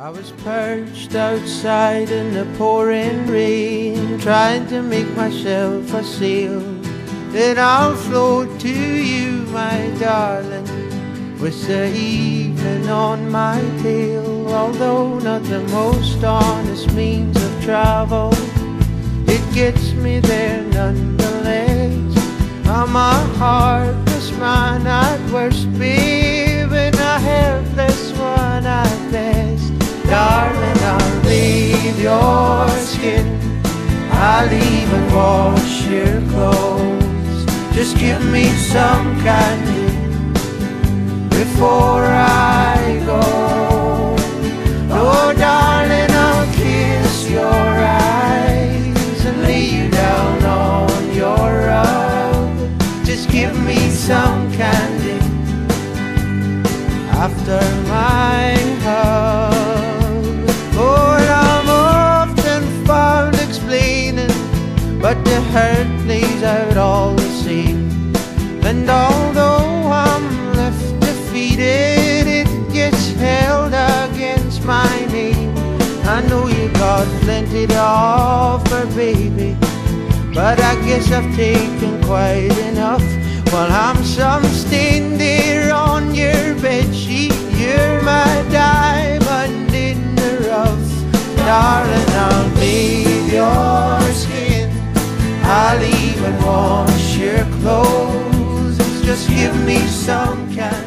I was perched outside in the pouring rain, trying to make myself a sail. Then I'll float to you, my darling, with the evening on my tail. Although not the most honest means of travel, it gets me there nonetheless. I'm a heartless man at worst, babe, Just give me some candy before I go. Oh, darling, I'll kiss your eyes and lay you down on your rug. Just give me some candy after my hug. Oh, I'm often found explaining, but the hurt lays out all. And although I'm left defeated, it gets held against my name. I know you got plenty to offer, baby, but I guess I've taken quite enough. While I'm some stain there on your bed sheet, you're my diamond in the rough. Darling, I'll bathe your skin. I'll even wash your clothes just give me some kind